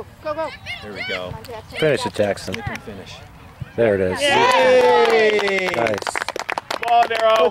Go, go, go. There we go. Finish it, Jackson. You can finish. There it is. Yay! Nice. Come on, Arrow.